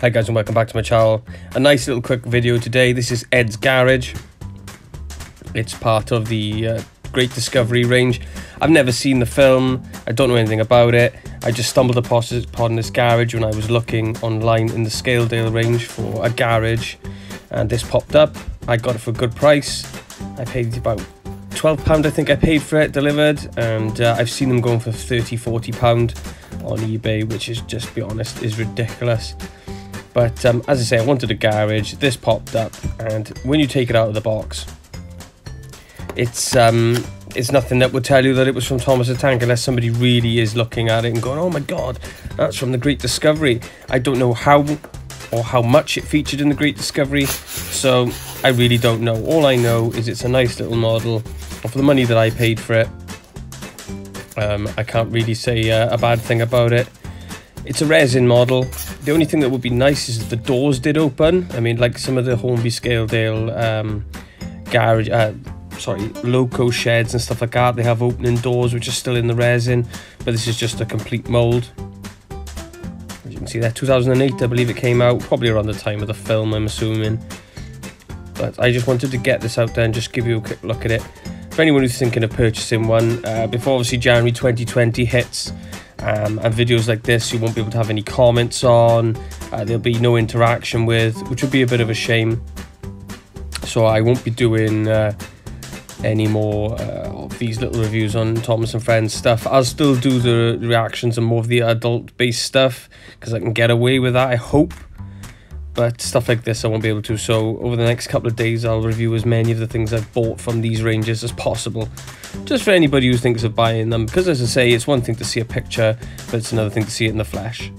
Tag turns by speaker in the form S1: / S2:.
S1: Hi guys and welcome back to my channel. A nice little quick video today. This is Ed's Garage. It's part of the uh, Great Discovery range. I've never seen the film. I don't know anything about it. I just stumbled upon this garage when I was looking online in the Skaledale range for a garage and this popped up. I got it for a good price. I paid about £12 I think I paid for it delivered and uh, I've seen them going for £30, 40 pound on eBay which is just be honest is ridiculous but um, as I say, I wanted a garage. This popped up, and when you take it out of the box, it's um, it's nothing that would tell you that it was from Thomas the Tank unless somebody really is looking at it and going, "Oh my God, that's from the Great Discovery." I don't know how or how much it featured in the Great Discovery, so I really don't know. All I know is it's a nice little model, for the money that I paid for it, um, I can't really say uh, a bad thing about it. It's a resin model. The only thing that would be nice is if the doors did open. I mean, like some of the Hornby Skaledale um, garage, uh, sorry, loco sheds and stuff like that, they have opening doors which are still in the resin, but this is just a complete mold. As you can see there, 2008, I believe it came out, probably around the time of the film, I'm assuming. But I just wanted to get this out there and just give you a quick look at it. For anyone who's thinking of purchasing one, uh, before obviously January 2020 hits, um, and videos like this you won't be able to have any comments on. Uh, there'll be no interaction with which would be a bit of a shame. So I won't be doing uh, any more uh, of these little reviews on Thomas and Friends stuff. I'll still do the reactions and more of the adult based stuff because I can get away with that I hope but stuff like this I won't be able to. So over the next couple of days I'll review as many of the things I've bought from these ranges as possible. Just for anybody who thinks of buying them because as I say it's one thing to see a picture but it's another thing to see it in the flesh